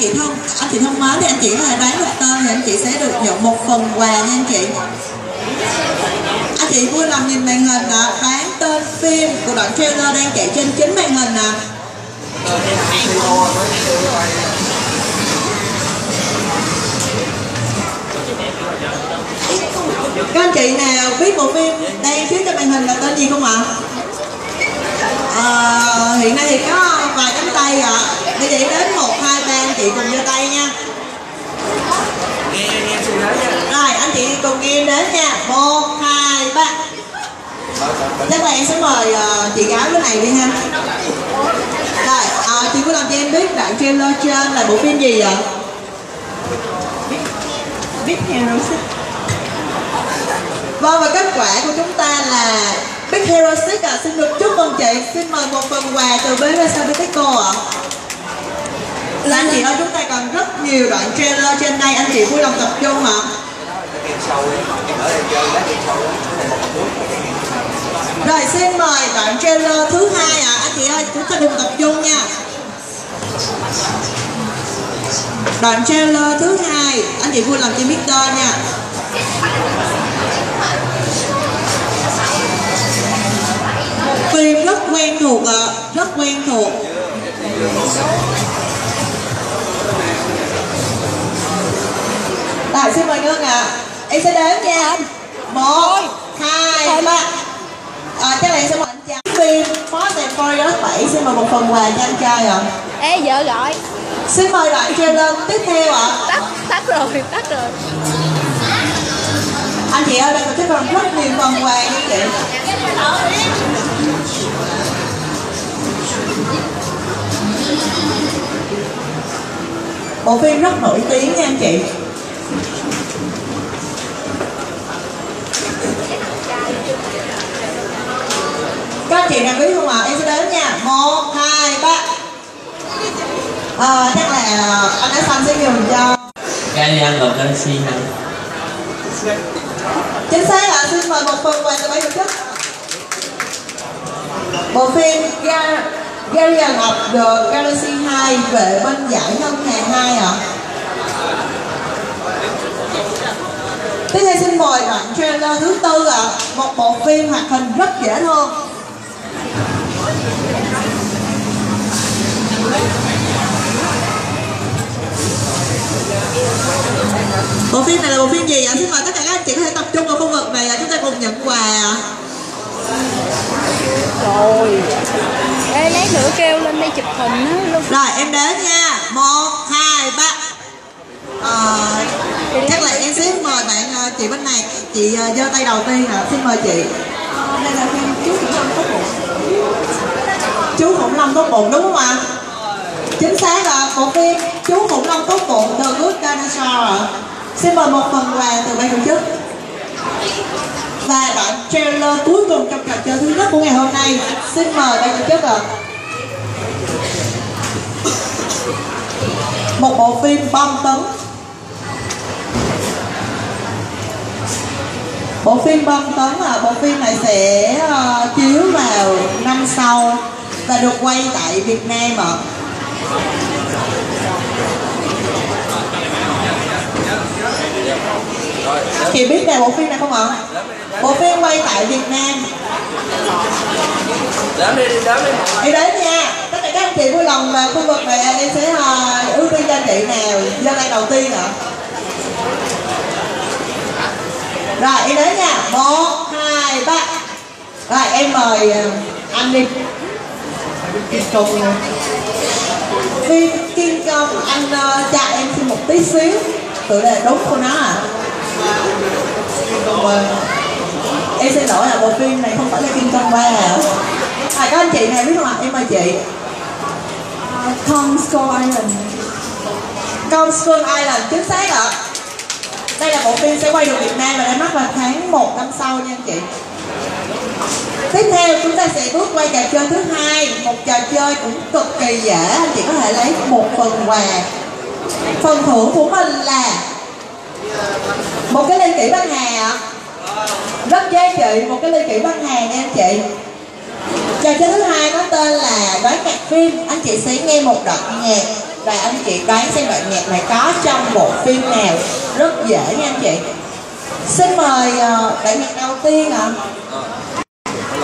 chị thông. Anh chị thông mến thì anh chị có thể đoán được tên thì anh chị sẽ được nhận một phần quà nha anh chị. Anh chị vui lòng nhìn màn hình ạ đoán tên phim của đoạn trailer đang chạy trên chính màn hình ạ các anh chị nào biết bộ phim đang chiếu trên màn hình là tên gì không ạ? À, hiện nay thì có vài cánh tay ạ. à bây giờ đến một hai ba anh chị cùng giơ tay nha. Nghe nghe xin nói nha. Rồi anh chị cùng nghe em đến nha. Một hai ba. Chắc là em sẽ mời uh, chị gái cái này đi ha. Rồi uh, chị có làm cho em biết đoạn trailer trên là bộ phim gì vậy? Big Hero 6 Vâng và kết quả của chúng ta là Big Hero 6 à, xin được chúc mừng chị. Xin mời một phần quà từ BBSA Bitexco ạ là anh chị ơi, chúng ta còn rất nhiều đoạn trailer trên đây, anh chị vui lòng tập trung ạ. Rồi, xin mời đoạn trailer thứ hai ạ. Anh chị ơi, chúng ta cùng tập trung nha. Đoạn trailer thứ hai, anh chị vui lòng cho biết tên nha. Phim rất quen thuộc ạ, rất quen thuộc. Rồi xin mời Ngân ạ. À. Em sẽ đếm nha. Anh Một Hai ba. À, Chắc là em sẽ mời anh trai Phim Fast and Furious 7 Xin mời một phần quà cho anh trai ạ. À. Ê vợ gọi. Xin mời đoạn trailer tiếp theo ạ. À. Tắt tắt rồi tắt rồi. Anh chị ơi đang tổ chức còn rất nhiều phần quà nha chị? Bộ phim rất nổi tiếng nha anh chị các chị nào biết không ạ? À? em sẽ đến nha. Một hai ba. À, chắc là anh áo xanh sẽ dùng cho. Guardian of Galaxy 2 chính xác là xin mời một phần quà từ ban tổ chức bộ phim Ga- Guardian of the Galaxy 2 về bên giải ngân hàng 2 ạ. Tiếp theo xin mời đoạn trailer thứ tư ạ. Một bộ phim hoạt hình rất dễ thương Bộ phim này là bộ phim gì ạ? Xin mời tất cả các anh chị có thể tập trung vào khu vực này ạ. Chúng ta cùng nhận quà. Rồi Ê lát nữa kêu lên đây chụp hình á luôn Rồi em đến nha. Một, hai, ba. Ờ, chắc là em sẽ mời bạn ờ, chị bên này. Chị ờ, giơ tay đầu tiên ạ. Xin mời chị. Ờ, đây là phim chú khủng long tốt bụng. Chú khủng long tốt bụng đúng không ạ? Chính xác ạ. Bộ phim chú khủng long tốt bụng The Good Dinosaur ạ. Xin mời một phần quà từ ban tổ chức. Và đoạn trailer cuối cùng trong trò chơi thứ nhất của ngày hôm nay Xin mời ban tổ chức ạ Một bộ phim bom tấn Bộ phim bom tấn là bộ phim này sẽ uh, chiếu vào năm sau và được quay tại Việt Nam ạ. Chị biết về bộ phim này không ạ? Bộ phim quay tại Việt Nam. Đếm đi đếm đi. Đi đến nha. Tất cả các anh chị vui lòng vào khu vực này Em sẽ uh, ưu tiên cho chị nào Giơ tay đầu tiên ạ. Rồi em đến nha. Một hai ba. Rồi em mời ờ, anh đi Kim Công nha Phim Kim Công Anh uh, cho em xin một tí xíu Tự đề đúng của nó à. Kim Công ơi em xin lỗi là bộ phim này không phải là Kim Công ba à. À các anh chị này biết không ạ? Em mời chị. Kong Skull Island. Kong Skull Island chính xác ạ. Đây là bộ phim sẽ quay được Việt Nam và ra mắt vào tháng 1 năm sau nha anh chị Tiếp theo chúng ta sẽ bước qua trò chơi thứ hai. Một trò chơi cũng cực kỳ dễ. Anh chị có thể lấy một phần quà. Phần thưởng của mình là Một cái ly kỷ băng hà ạ. Rất giá trị một cái ly kỷ băng hà nha anh chị. Trò chơi thứ hai có tên là đoán nhạc phim. Anh chị sẽ nghe một đoạn nhạc và anh chị đoán xem đoạn nhạc này có trong bộ phim nào. Rất dễ nha anh chị. Xin mời ờ, đoạn nhạc đầu tiên ạ.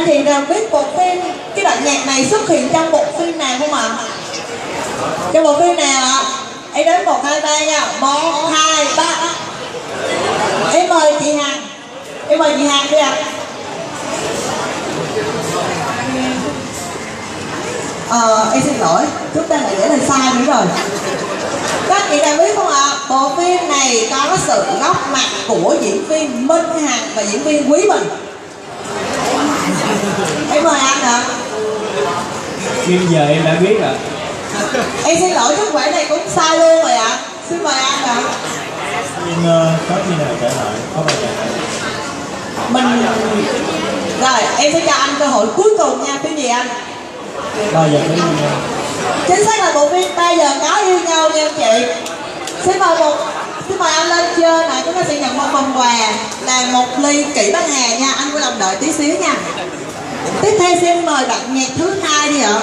anh chị nào biết bộ phim cái đoạn nhạc này xuất hiện trong bộ phim nào không ạ? Trong bộ phim nào ạ? Em đến một hai ba nha. Một hai ba. Em mời chị hằng. Em mời chị hằng đi ạ. Ờ, em xin lỗi, chúng ta lại để lời sai nữa rồi. Các chị nào biết không ạ? Bộ phim này có sự góp mặt của diễn viên Minh Hằng và diễn viên Quý Bình. Em mời anh ạ. Phim giờ em đã biết rồi. Em xin lỗi, kết quả này cũng sai luôn rồi ạ. Xin mời anh ạ. Phim uh, có khi nào trở lại có bao giờ Mình Rồi, em sẽ cho anh cơ hội cuối cùng nha Phim gì anh? bao giờ mới yêu nhau? Chính xác là bộ phim 3 giờ có yêu nhau nha anh chị. Xin mời một Xin mời anh lên chơi này chúng ta sẽ nhận một phần quà là một ly kỷ bát hà nha. Anh vui lòng đợi tí xíu nha tiếp theo xin mời bạn nhạc thứ hai đi ạ.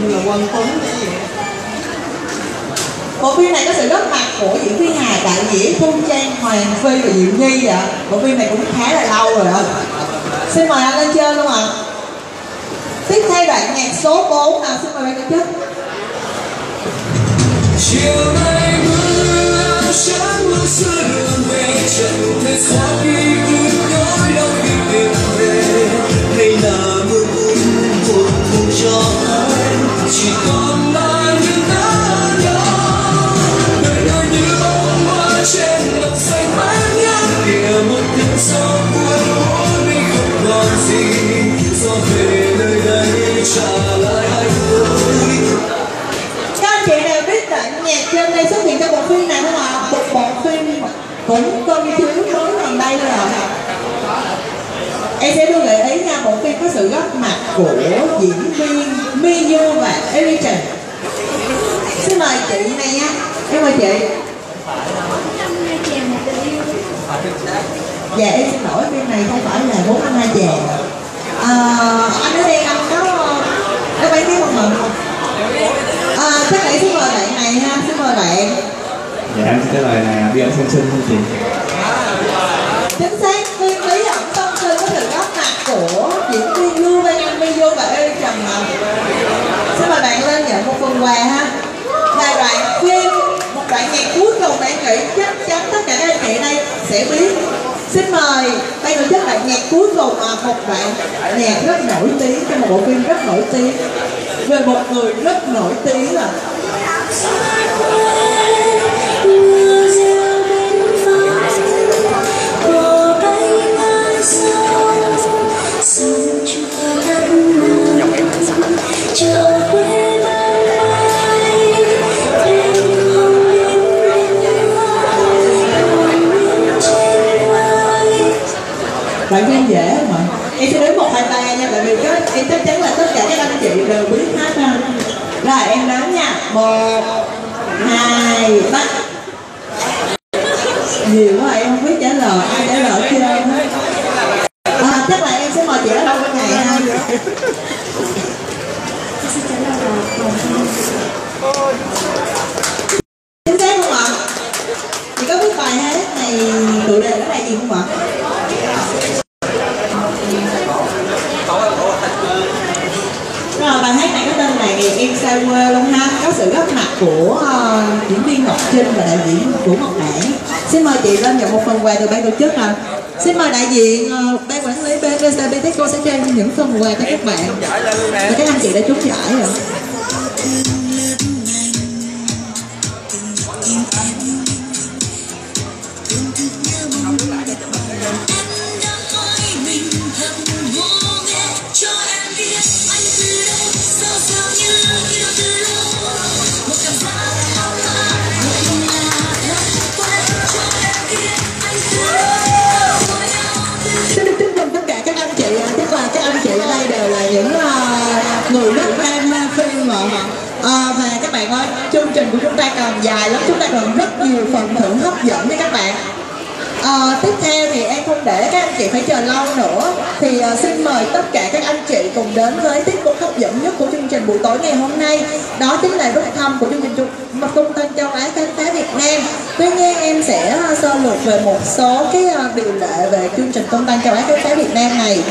Như là quân tuấn cái gì bộ phim này có sự góp mặt của diễn viên hài Đại Nghĩa, Phương trang hoàng phi và diệu nhi ạ. Bộ phim này cũng khá là lâu rồi ạ xin mời anh lên chơi luôn ạ. Tiếp theo đoạn nhạc số 4 nào xin mời bạn tổ chức. Chiều nay mưa sáng mưa xưa đường về trần thế xa đi. cứ đưa gợi ý nha bộ phim có sự góp mặt của diễn viên Miyu và Ericsson xin mời chị này nha. Em mời chị. Dạ em xin lỗi phim này không phải là bốn anh hai chàng. À, anh ở đây anh có các bạn biết không? Ạ à, chắc là xin mời bạn này ha xin mời bạn. Dạ em xin trả lời là song sinh không chị. Chính xác của diễn viên lưu văn Video và Eric trần ngọc xin mời bạn lên nhận một phần quà ha. Là đoạn phim, một đoạn nhạc cuối cùng bạn nghĩ chắc chắn tất cả các anh chị đây sẽ biết. Xin mời ban tổ chức đoạn nhạc cuối cùng là một đoạn nhạc rất nổi tiếng, trong một bộ phim rất nổi tiếng. Về một người rất nổi tiếng là chị đều biết hát ha rồi em đếm nha. Một hai ba nhiều quá em không biết trả lời ai trả lời chưa hết à, chắc là em sẽ mời chị ở đâu cái ngày ha chính xác không ạ chị có biết bài hát này tựa đề nó là gì không ạ Rồi bài hát này có tên là Ngày em xa quê luôn ha Có sự góp mặt của uh, diễn viên Ngọc Trinh và Vũ Ngọc Đảng. Xin mời chị lên nhận một phần quà từ ban tổ chức ạ. Xin mời đại diện uh, ban quản lý BVC Biteco sẽ trao những phần quà cho các bạn. Và các anh chị đã trúng giải rồi trình của chúng ta còn dài lắm. Chúng ta còn rất nhiều phần thưởng hấp dẫn với các bạn. À, tiếp theo thì em không để các anh chị phải chờ lâu nữa. Thì ờ, xin mời tất cả các anh chị cùng đến với tiết mục hấp dẫn nhất của chương trình buổi tối ngày hôm nay. Đó chính là rút thăm của chương trình trung mặt trung tâm châu Á khám phá Việt Nam. Tuy nhiên em sẽ ờ, sơ lược về một số cái ờ, điều lệ về chương trình công tăng châu Á khám phá Việt Nam này.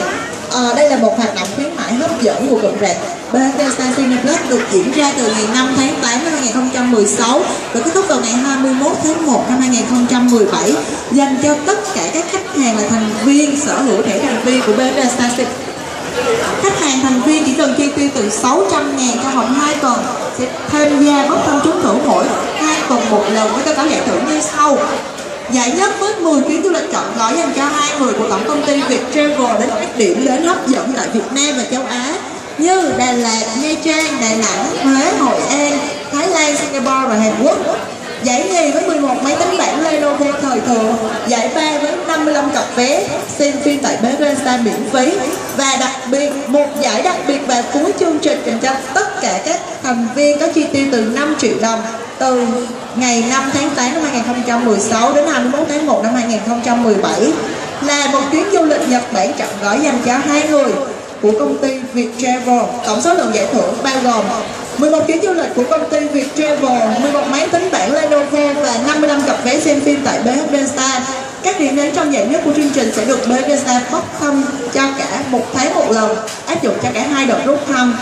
Ờ, đây là một hoạt động khuyến mãi hấp dẫn của cụm rạp Bethesda Cineplex được diễn ra từ ngày 5 tháng 8 năm 2016 và kết thúc vào ngày 21 tháng 1 năm 2017 dành cho tất cả các khách hàng là thành viên sở hữu thẻ thành viên của Bethesda Cineplex khách hàng thành viên chỉ cần chi tiêu từ 600 ngàn trong vòng 2 tuần sẽ tham gia bốc thăm trúng thưởng mỗi 2 tuần một lần với các giải thưởng như sau. Giải nhất với 10 chuyến du lịch chọn gói dành cho hai người của tổng công ty Việt Travel đến các điểm đến hấp dẫn tại Việt Nam và châu Á như Đà Lạt, Nha Trang, Đà Nẵng, Huế, Hội An, Thái Lan, Singapore và Hàn Quốc. Giải nhì với 11 máy tính bảng Lenovo thời thượng, giải ba với 55 cặp vé xem phim tại Bethesda miễn phí và đặc biệt một giải đặc biệt và cuối chương trình dành cho thành viên có chi tiêu từ 5 triệu đồng từ ngày 5 tháng 8 năm 2016 đến 21 tháng 1 năm 2017 là một chuyến du lịch Nhật Bản trọn gói dành cho hai người của công ty Việt Travel. Tổng số lượng giải thưởng bao gồm 11 chuyến du lịch của công ty Việt Travel, 11 máy tính bảng Lenovo và 55 cặp vé xem phim tại Bethesda. Các điểm đến trong giải nhất của chương trình sẽ được Bethesda bốc thăm cho cả một tháng một lần, áp dụng cho cả hai đợt rút thăm.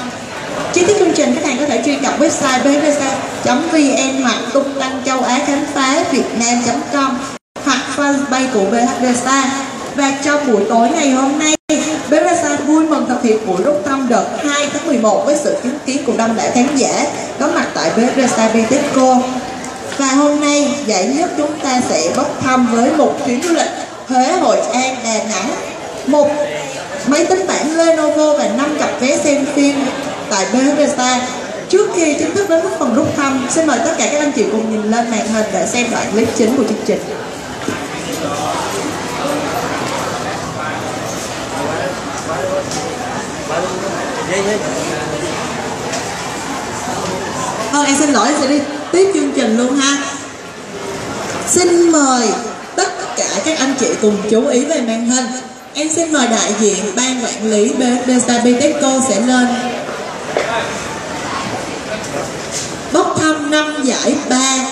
Chi tiết chương trình khách hàng có thể truy cập website bvc.vn hoặc tung tăng châu Á khám phá việt nam.com hoặc fanpage của Bethesda. Và trong buổi tối ngày hôm nay, Bethesda vui mừng thực hiện buổi rút thăm đợt 2 tháng 11 với sự chứng kiến của đông đảo khán giả có mặt tại Bethesda Bitexco. Và hôm nay, giải nhất chúng ta sẽ bốc thăm với một chuyến du lịch Huế, Hội An, Đà Nẵng, một máy tính bảng Lenovo và 5 cặp vé xem phim tại Bethesda. Trước khi chính thức đến với phần rút thăm, xin mời tất cả các anh chị cùng nhìn lên màn hình để xem đoạn clip chính của chương trình. Vâng, em xin lỗi, em sẽ đi tiếp chương trình luôn ha. Xin mời tất cả các anh chị cùng chú ý về màn hình. Em xin mời đại diện ban quản lý Bethesda Bitexco sẽ lên giải ba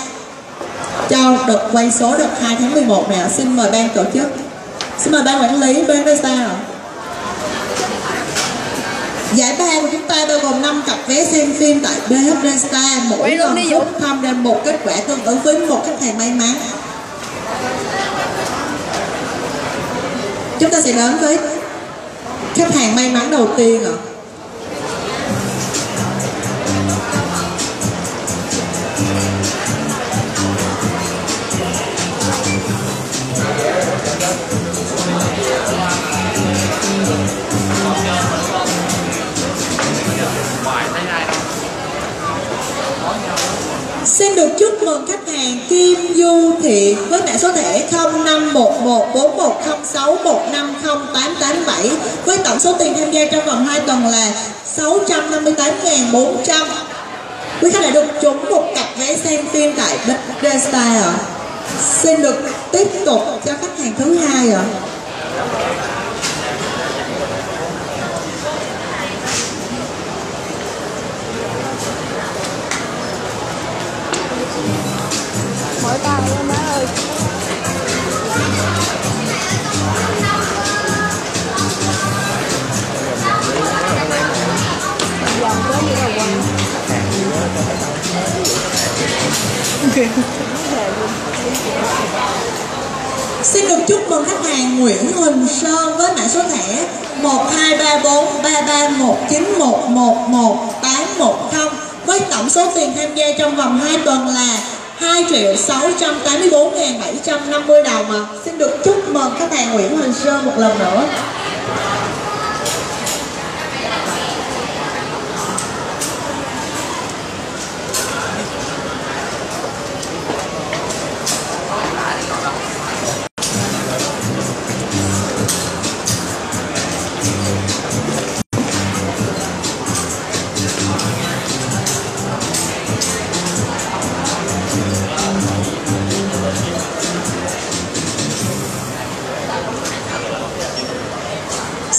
cho đợt quay số đợt 2 tháng 11 này. Xin mời ban tổ chức. Xin mời ban quản lý ban Vesta ạ. Giải ba của chúng ta bao gồm 5 cặp vé xem phim tại BH Star mỗi lần rút thăm ra một kết quả tương ứng với một khách hàng may mắn. Chúng ta sẽ đến với khách hàng may mắn đầu tiên ạ. Xin được chúc mừng khách hàng Kim Du Thiện với mã số thẻ 05114106150887 với tổng số tiền tham gia trong vòng 2 tuần là 658.400. Quý khách đã được trúng một cặp vé xem phim tại Big Style ạ. Xin được tiếp tục cho khách hàng thứ hai ạ. Xin được chúc mừng khách hàng Nguyễn Huỳnh Sơn với mã số thẻ 12343319111810 với tổng số tiền tham gia trong vòng 2 tuần là 2 triệu 684.750 đồng mà Xin được chúc mừng khách hàng Nguyễn Huỳnh Sơn một lần nữa.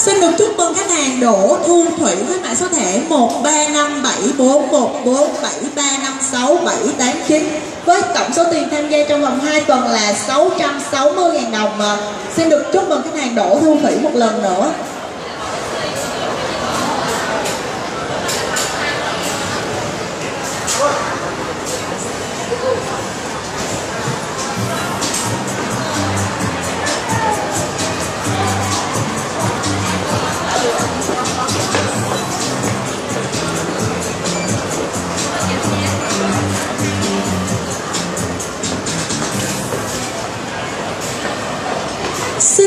Xin được chúc mừng khách hàng Đỗ Thu Thủy với mã số thẻ 13574173567889 với tổng số tiền tham gia trong vòng 2 tuần là 660.000 đồng. Xin được chúc mừng khách hàng Đỗ Thu Thủy một lần nữa.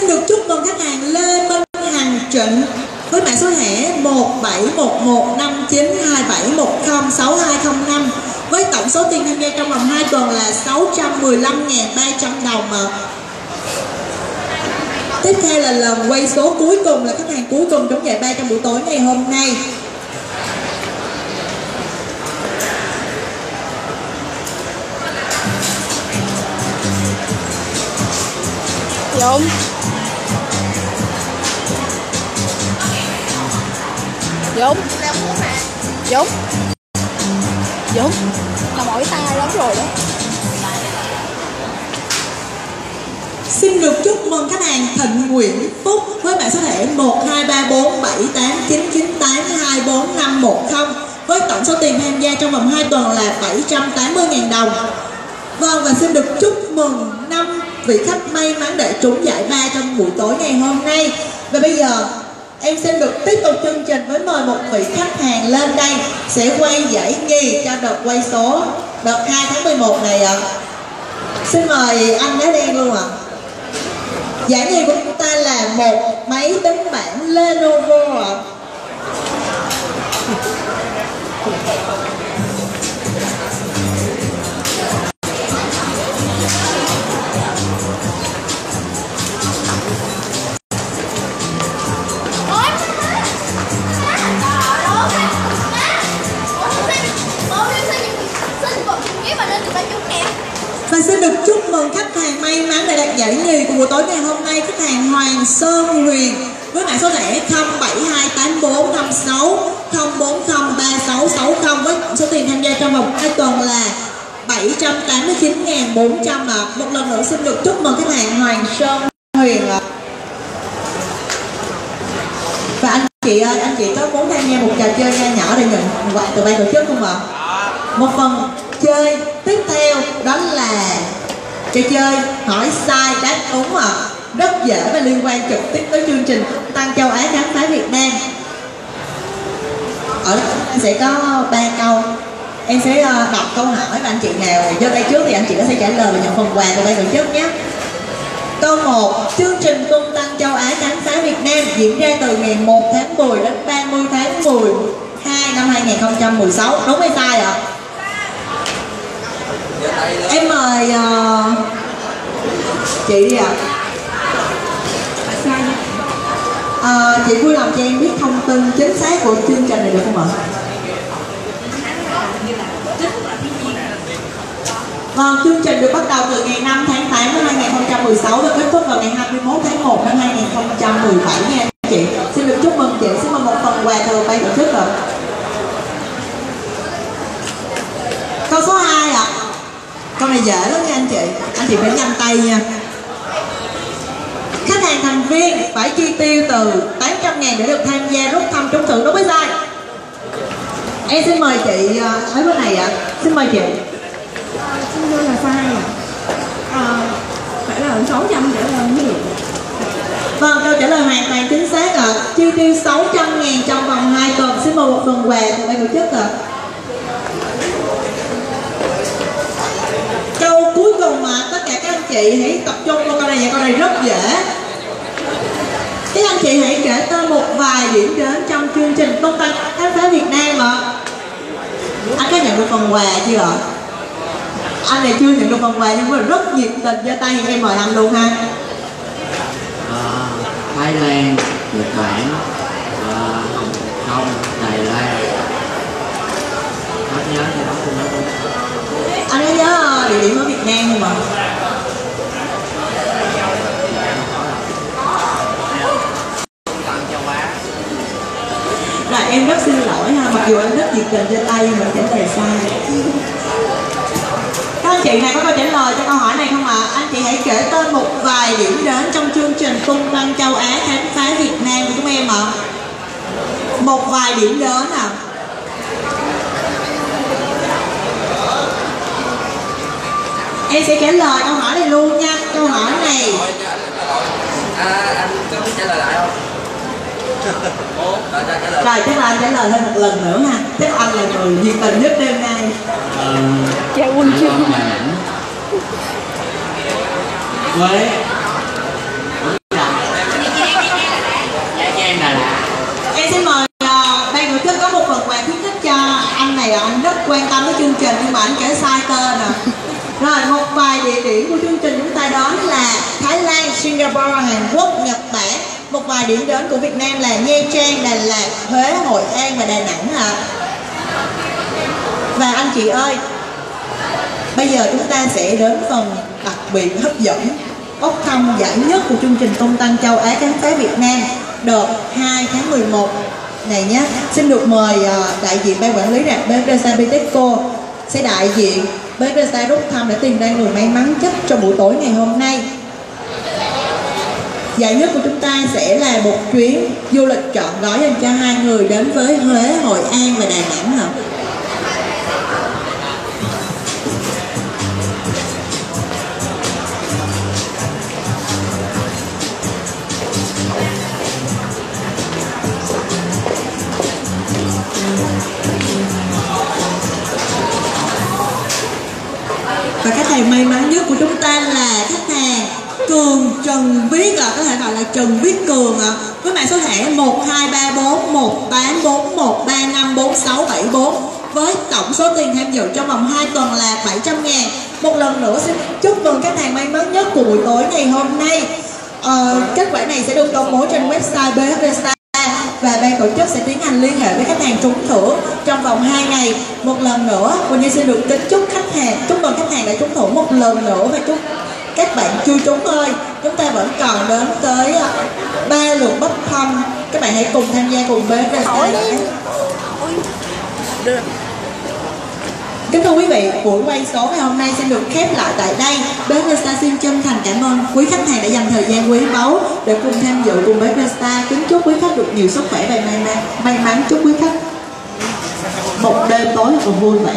Xin được chúc mừng khách hàng Lê Minh Hằng Trịnh với mã số thẻ 17115927106205 với tổng số tiền tham gia trong vòng 2 tuần là 615.300 đồng mà. Tiếp theo là lần quay số cuối cùng là khách hàng cuối cùng trong giải 3 trong buổi tối ngày hôm nay. Dạ Dũng Dũng Dũng Dũng Tao mỏi tay lắm rồi đó. Xin được chúc mừng khách hàng Thịnh Nguyễn Phúc với mã số thẻ 12347899824510 với tổng số tiền tham gia trong vòng 2 tuần là 780.000 đồng. Vâng và xin được chúc mừng năm vị khách may mắn để trúng giải ba trong buổi tối ngày hôm nay. Và bây giờ em xin được tiếp tục chương trình với mời một vị khách hàng lên đây sẽ quay giải nhì cho đợt quay số, đợt 2 tháng 11 này ạ. Xin mời anh đá đen luôn ạ. Giải nhì của chúng ta là một máy tính bảng Lenovo ạ. Và xin được chúc mừng khách hàng may mắn đã đạt giải nhì của buổi tối ngày hôm nay khách hàng Hoàng Sơn Huyền với mã số thẻ 07284560403660 với tổng số tiền tham gia trong vòng 2 tuần là 789.400 ạ. Một lần nữa xin được chúc mừng khách hàng Hoàng Sơn Huyền ạ. Và anh chị ơi, anh chị có muốn tham gia một trò chơi nho nhỏ để nhận quà từ ban tổ chức không ạ? Một phần chơi tiếp theo, đó là trò chơi, hỏi sai, đáp đúng ạ. Rất dễ và liên quan trực tiếp tới chương trình Tăng Châu Á khám phá Việt Nam ở đây sẽ có ba câu em sẽ ờ, đọc câu hỏi và anh chị nào giơ tay trước thì anh chị có sẽ trả lời và nhận phần quà của ban tổ chức nhé Câu 1 Chương trình Cung Tăng Châu Á khám phá Việt Nam diễn ra từ ngày 1 tháng 10 đến 30 tháng 12 năm 2016 Đúng hay sai ạ? À? Em mời uh, chị đi ạ à. Ờ, chị vui lòng cho em biết thông tin chính xác của chương trình này được không ạ? Vâng, chương trình được bắt đầu từ ngày 5 tháng 8 năm 2016 và kết thúc vào ngày 21 tháng 1 năm 2017 nha anh chị. Xin được chúc mừng chị, xin mời một phần quà từ ban tổ chức ạ. Câu số 2 ạ. À. Câu này dễ lắm nha anh chị. Anh chị phải nhanh tay nha. Khách hàng thành viên phải chi tiêu từ 800 ngàn để được tham gia rút thăm trúng thưởng đúng với sai? Em xin mời chị ờ, ở bên này ạ. Xin mời chị. Xin lỗi là sai à? À, phải là 600 trở lên mới được. Vâng, câu trả lời hoàn toàn chính xác ạ. Chi tiêu 600 ngàn trong vòng 2 tuần. Xin mời một phần quà từ ban tổ chức ạ. Câu cuối cùng mà tất cả các anh chị hãy tập trung vào câu này và câu này rất dễ. Các anh chị hãy kể tên một vài điểm đến trong chương trình tôn Tăng Khám phá Việt Nam ạ. Anh có nhận được phần quà chưa ạ? Anh này chưa nhận được phần quà nhưng mà rất nhiệt tình giơ tay thì em mời anh luôn ha. à, Thái Lan, Nhật Bản, ờ, Hồng Kông, Đài Loan Hết nhớ địa điểm ở Việt Nam không ạ? Em rất xin lỗi ha, mặc dù em rất nhiệt tình trên tay nhưng mà trả lời sai. Các anh chị này có câu trả lời cho câu hỏi này không ạ? Anh chị hãy kể tên một vài điểm đến trong chương trình Tung Tăng Châu Á khám phá Việt Nam của chúng em ạ. Một vài điểm đến à. Em sẽ trả lời câu hỏi này luôn nha. Câu hỏi này. À, anh có muốn trả lời lại không? Rồi chắc là anh trả lời thêm một lần nữa ha. Chắc anh là người nhiệt tình nhất đêm nay. Ờ, Dạ quân Đài chương. Loan, Đà Nẵng Huế Nha Trang, Đà Lạt Em xin mời uh, ban tổ chức có một phần quà khuyến khích cho anh này Anh rất quan tâm tới chương trình nhưng mà anh kể sai tên à Rồi một vài địa điểm của chương trình chúng ta đó là Thái Lan, Singapore, Hàn Quốc, Nhật Bản Một vài điểm đến của Việt Nam là Nha Trang, Đà Lạt, Huế, Hội An và Đà Nẵng ạ Và anh chị ơi Bây giờ chúng ta sẽ đến phần đặc biệt hấp dẫn bốc thăm giải nhất của chương trình công Tăng Châu Á khám phá Việt Nam đợt 2 tháng 11 này nhé. Xin được mời à, đại diện ban quản lý rạp Bethesda Bitexco sẽ đại diện Bethesda rút thăm để tìm ra người may mắn nhất trong buổi tối ngày hôm nay. Giải nhất của chúng ta sẽ là một chuyến du lịch chọn gói dành cho hai người đến với Huế, Hội An và Đà Nẵng hả? và cái thầy may mắn nhất của chúng ta là khách Cường Trần Viết à, có thể gọi là Trần Viết Cường à, với mạng số thẻ 1234 1841 354674 với tổng số tiền tham dự trong vòng 2 tuần là 700 ngàn. Một lần nữa xin chúc mừng khách hàng may mắn nhất của buổi tối ngày hôm nay. Ờ, kết quả này sẽ được công bố trên website BFSA và ban tổ chức sẽ tiến hành liên hệ với khách hàng trúng thưởng trong vòng 2 ngày. Một lần nữa Quỳnh Như xin được kính chúc khách hàng chúc mừng khách hàng đã trúng thưởng một lần nữa và chúc các bạn chưa trúng ơi chúng ta vẫn còn đến tới ờ, ba lượt bốc thăm các bạn hãy cùng tham gia cùng BFSA Kính thưa quý vị, buổi quay số ngày hôm nay sẽ được khép lại tại đây. Bếp Resta xin chân thành cảm ơn quý khách hàng đã dành thời gian quý báu để cùng tham dự cùng Bếp Resta. Kính chúc quý khách được nhiều sức khỏe và may mắn. May mắn chúc quý khách một đêm tối là vui vẻ.